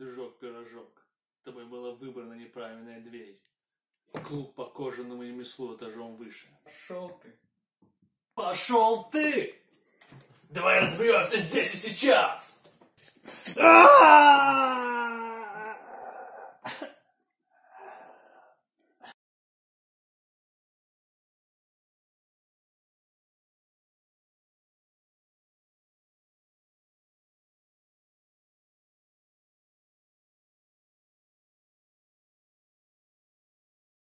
Дружок-пирожок, тобой была выбрана неправильная дверь. Клуб по кожаному ремеслу этажом выше. Пошел ты. Пошел ты! Давай разберемся здесь и сейчас! А-а-а!